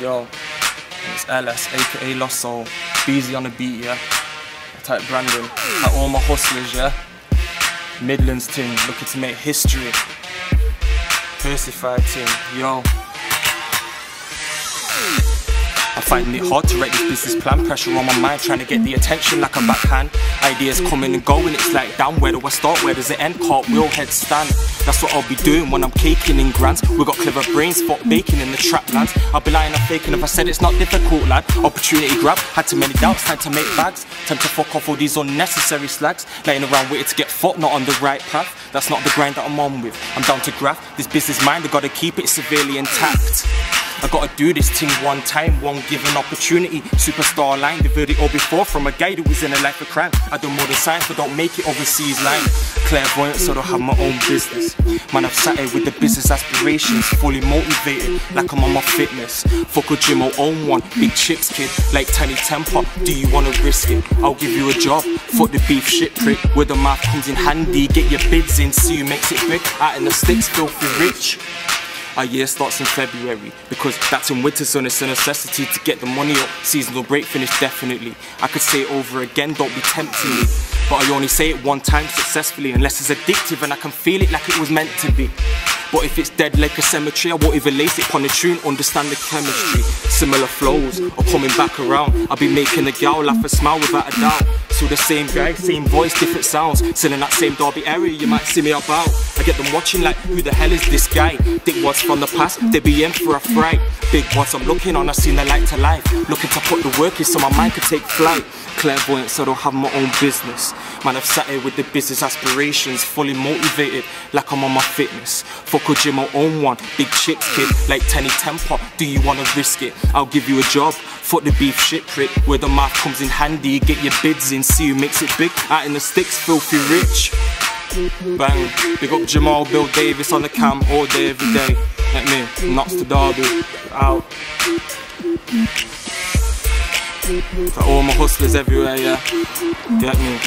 Yo, it's LS, aka Lost Soul. Beezy on the beat, yeah. Type Brandon. Like all my hustlers, yeah. Midlands team looking to make history. Persified team, yo. Finding it hard to write this business plan. Pressure on my mind, trying to get the attention like a backhand. Ideas coming and going, it's like, damn, where do I start? Where does it end? Cartwheel, headstand. That's what I'll be doing when I'm caking in grants. We got clever brains, fuck baking in the trap lands. I'll be lying, I'm faking if I said it's not difficult, lad. Opportunity grab, had too many doubts, time to make bags. Time to fuck off all these unnecessary slags. Laying around waiting to get fucked, not on the right path. That's not the grind that I'm on with. I'm down to graph. This business mind, I gotta keep it severely intact. I gotta do this thing one time, one given opportunity. Superstar line, they've it all before from a guy who was in a life of crime. I do more than science, but don't make it overseas line. Clairvoyant, so I don't have my own business. Man, I've sat here with the business aspirations, fully motivated, like I'm on my fitness. Fuck a gym, I'll own one. Big chips, kid, like Tinie Tempah. Do you wanna risk it? I'll give you a job. Fuck the beef shit prick, where the math comes in handy. Get your bids in, see who makes it big. Out in the sticks, filthy rich. Our year starts in February because that's in winter, so it's a necessity to get the money up. Seasonal break finish, definitely. I could say it over again, don't be tempting me. But I only say it one time successfully, unless it's addictive and I can feel it like it was meant to be. But if it's dead like a cemetery, I won't even lace it on the tune, understand the chemistry. Similar flows are coming back around. I'll be making a gal laugh and smile without a doubt. So the same guy, same voice, different sounds. Still in that same Derby area, you might see me about. I get them watching like, who the hell is this guy? Dick was from the past, they be in for a fright. Big ones I'm looking on, I seen the light to life. Looking to put the work in so my mind could take flight. Clairvoyant, so I don't have my own business. Man, I've sat here with the business aspirations, fully motivated, like I'm on my fitness. Fuck a gym, I'll own one. Big chicks, kid, like Tinie Tempah. Do you wanna risk it? I'll give you a job. Fuck the beef shit prick, where the math comes in handy. Get your bids in, see who makes it big. Out in the sticks, filthy rich. Bang, big up Jamal, Build TV's on the cam all day, every day. Like me, nuts to Derby, out. For all my hustlers everywhere, yeah. Get me.